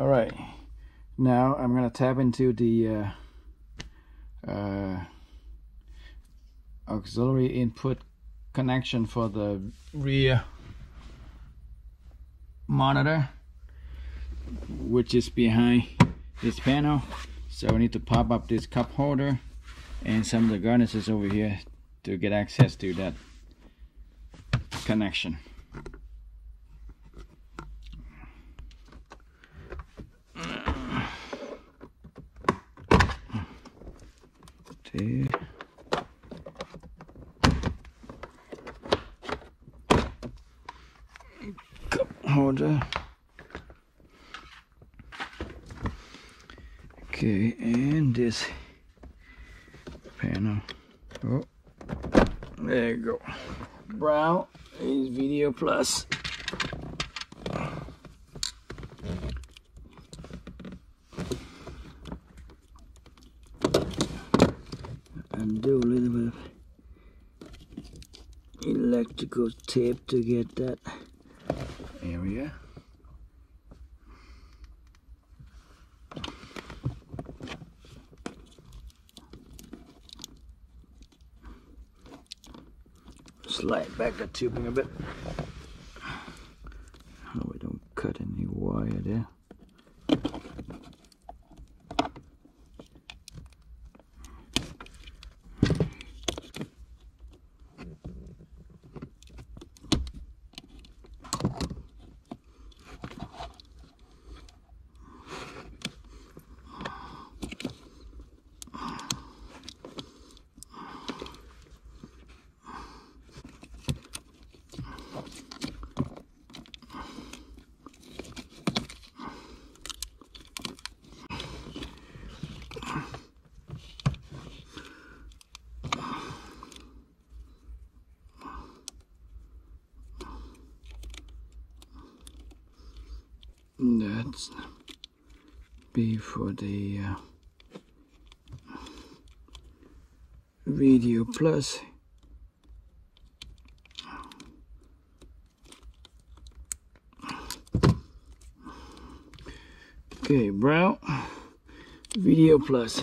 All right, now I'm gonna tap into the uh, uh, auxiliary input connection for the rear monitor, which is behind this panel. So I need to pop up this cup holder and some of the garnishes over here to get access to that connection. Two. Cup holder. Okay, and this panel. Oh, there you go. Brown is Video Plus. And do a little bit of electrical tape to get that area. slide back the tubing a bit. Oh, we don't cut any wire there. That's B for the uh, Video Plus. Okay, brown Video Plus.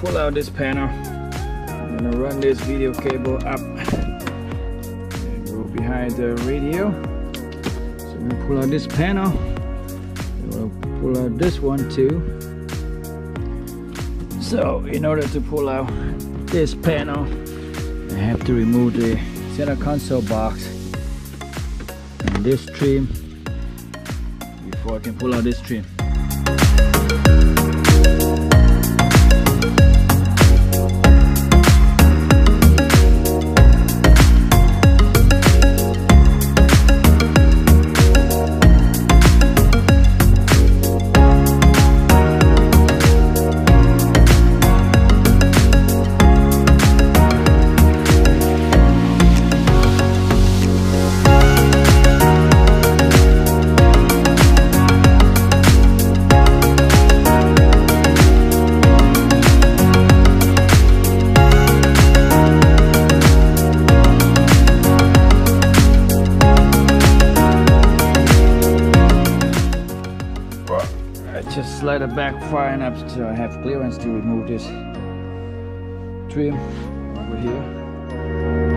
Pull out this panel. I'm gonna run this video cable up and go behind the radio. So I'm gonna pull out this panel. I'm gonna pull out this one too. So in order to pull out this panel, I have to remove the center console box and this trim before I can pull out this trim. Back far enough so I have clearance to remove this trim over here.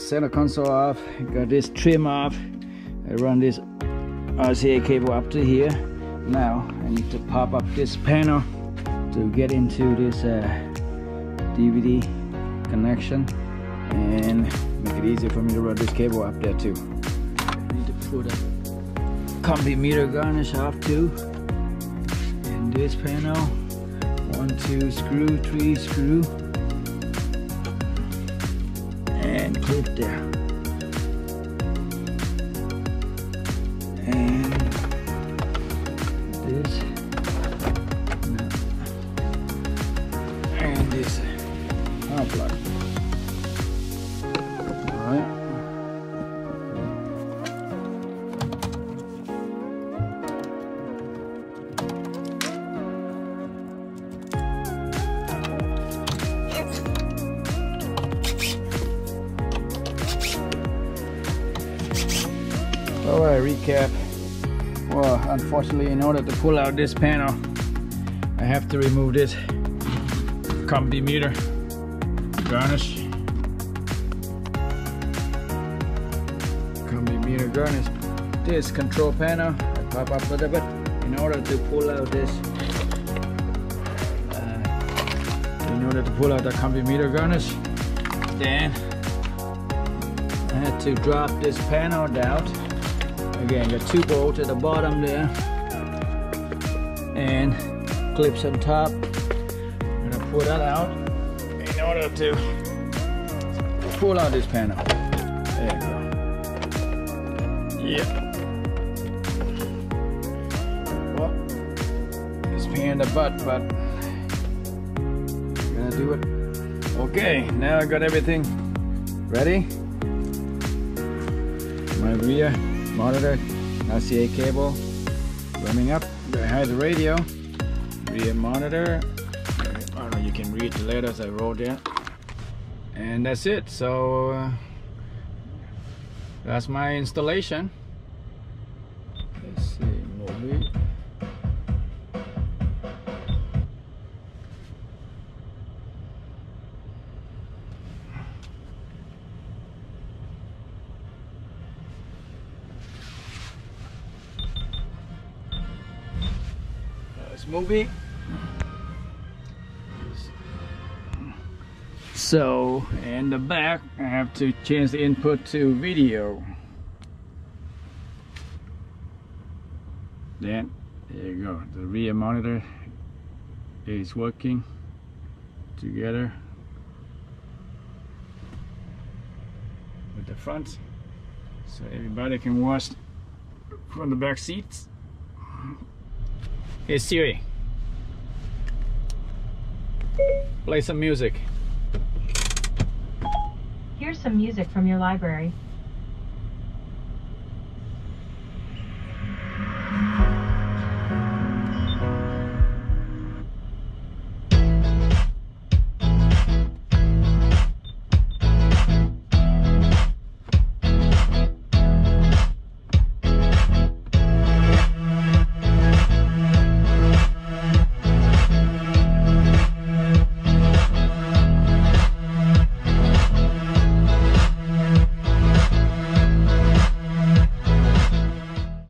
Center console off, got this trim off. I run this RCA cable up to here. Now I need to pop up this panel to get into this uh, DVD connection and make it easier for me to run this cable up there too. I need to put a combi meter garnish off too. And this panel, one, two screw, three screw and clip there. And this and this power plug. Alright. Alright, recap. Well, unfortunately, in order to pull out this panel, I have to remove this combi meter garnish. Combi meter garnish. This control panel, I pop up a little bit in order to pull out this. Uh, in order to pull out the combi meter garnish, then I had to drop this panel down again got two bolts at the bottom there. And clips on top. I'm gonna pull that out. In order to. Pull out this panel. There you go. Yeah well it's pain in the butt but I'm gonna do it. Okay now I got everything ready. My rear monitor, RCA cable running up behind the radio, rear monitor. I don't know, you can read the letters I wrote there. And that's it. So uh, that's my installation. This movie. So, in the back, I have to change the input to video. Then, there you go. The rear monitor is working together with the front. So everybody can watch from the back seats. Hey Siri, play some music. Here's some music from your library.